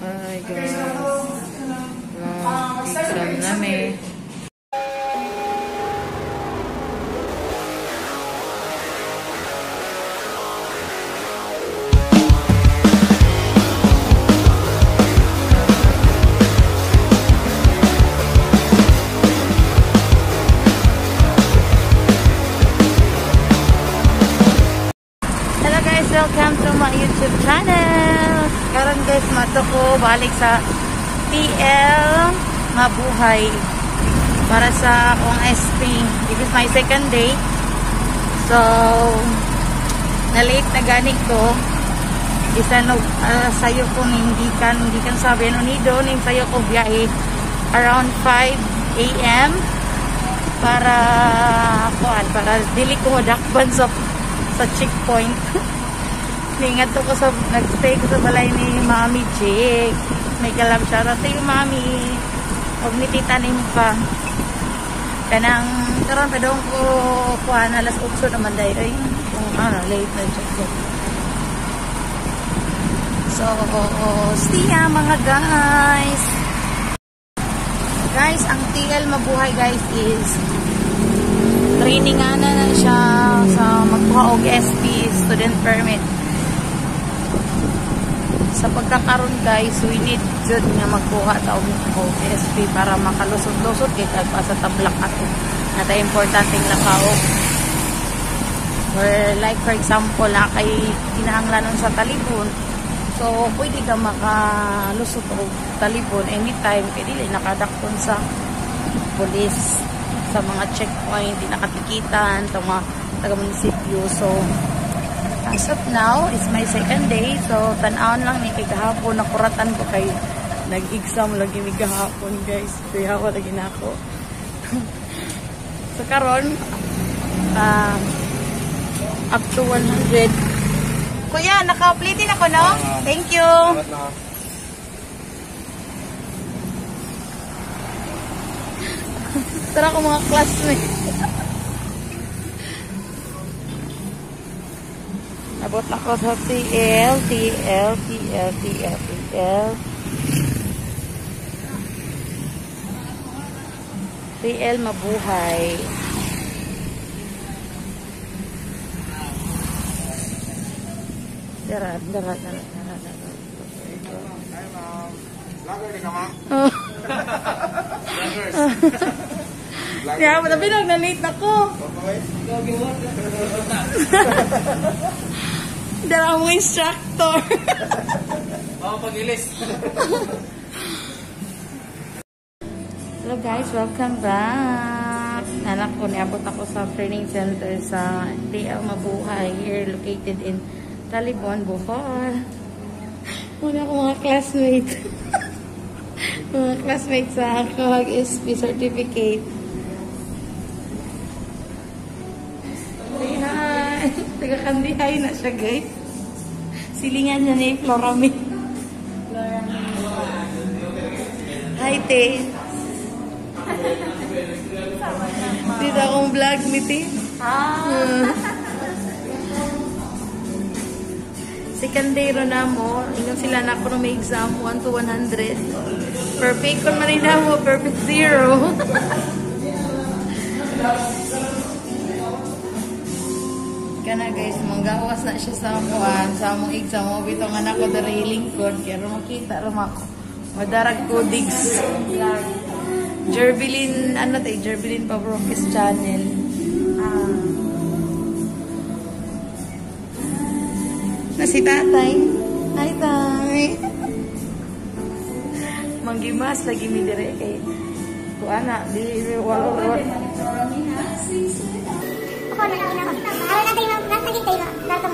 Guys. Hello guys, welcome to my YouTube channel. Karon guys, mato ko balik sa TL Mabuhay para sa akong SP. This is my second day. So, na-late na gani ko. Isa no, uh, sayo ko hindi kan hindi kan sabi no nido ning sayo ko biyahe around 5 a.m. para kuan para dili ko madakban sa sa checkpoint. Ningat ko sa nagstay ko sa balay ni Mami Jake. May galab siya. Rato yung Mami. Huwag ni tita pa. Kanang karon pa doon ko kuha na alas 8 naman dahil ay kung ano late na siya. So, siya mga guys. Guys, ang TL Mabuhay guys is training na na siya sa magkuha og SP student permit sa pagkakaroon guys we need jud nga magkuha ta og og SP para makalusot-lusot kay pa sa tablak ato. Nata importanteng lakaw or like for example na kay kinahanglanon sa talibon. So pwede ka makalusot og talibon anytime. Kay dili nakadakton sa police sa mga checkpoint, di nakatikitan, sa mga taga-munisipyo. So, as of now, it's my second day. So, tanawon lang ni kay kahapon, nakuratan ko kay nag-exam lagi ni kahapon, guys. Kaya wala lagi na ako. so, karon uh, up to 100. Kuya, naka-upload din ako, no? Thank you. Tara ko mga classmate. Abot na ko sa TL, TL, TL, TL, TL. TL mabuhay. Dara, dara, dara, dara, dara. Vlogger di ka ma? Oh. Kaya, tapi nang na-late na ko. Dara mo instructor. Oo, pag-ilis. Hello guys, welcome back. Anak ko, niabot ako sa training center sa TL Mabuhay here located in Talibon, Bohol. Muna ko mga classmates. mga classmates sa Kahag SP certificate. Hi! Taga-kandihay na siya guys. Silingan niya ni Floramie. Hi, te. Dito akong vlog ni te. Ah. Secondary na mo. Ingon sila na ako na may exam 1 to 100. Perfect kon man rin na mo. Perfect zero. Kana guys, manggawas na siya sa amuan. Sa among exam mo. Bitong anak ko dari lingkod. Kaya makita rin ako. Madarag ko digs. Jerbilin, ano tayo? Jerbilin Pabrokis channel. Ah. Na si tatay. Hi, tay. Manggimas lagi mi dire kay Kuana, di walo walo. Ako na lang na, natay tayo. Dato